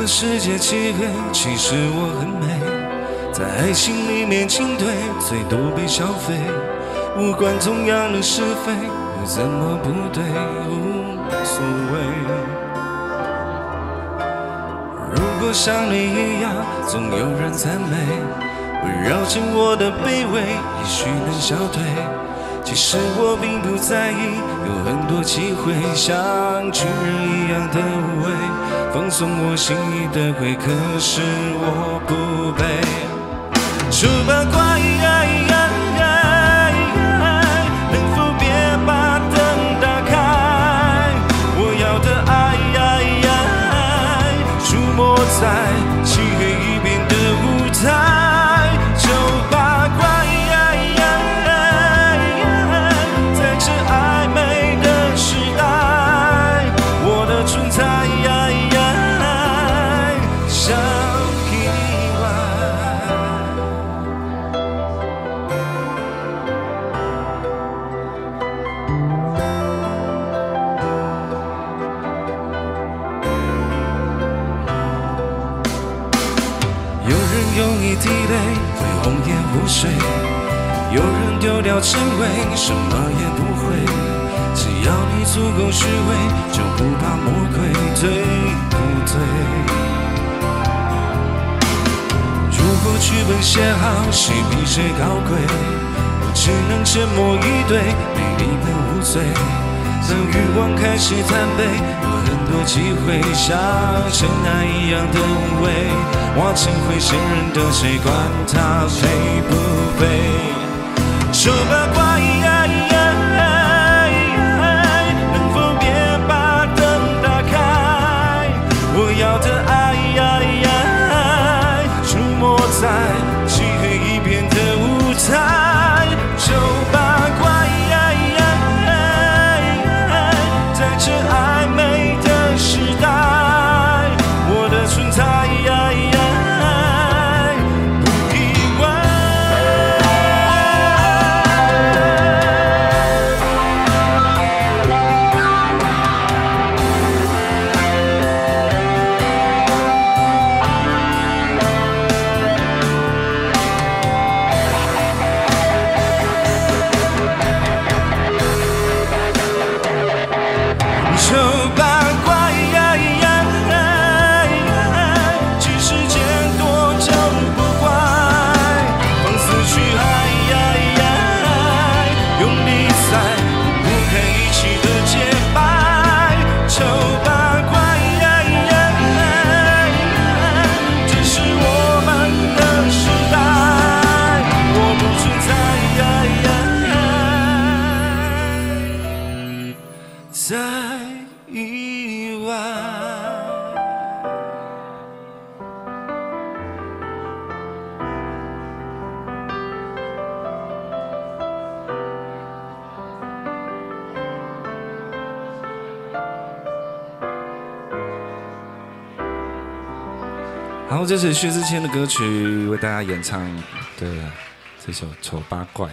果世界漆黑，其实我很美，在爱情里面进退，最多被消费。无关同样的是非，又怎么不对？无所谓。如果像你一样，总有人赞美，围绕着我的卑微，也许能消退。其实我并不在意，有很多机会像巨人一样的无畏，放松我心意的会，可是我不配。有人用一滴泪会红颜祸水，有人丢掉称谓，什么也不会。只要你足够虚伪，就不怕魔鬼，对不对？如果剧本写好，谁比谁高贵？我只能沉默以对，没你们无罪。当欲望开始贪杯，有很多机会像尘埃一样的无畏，化成灰仙人的谁，管他配不配。丑八卦，在。意外。好，这是薛之谦的歌曲，为大家演唱的这首《丑八怪》。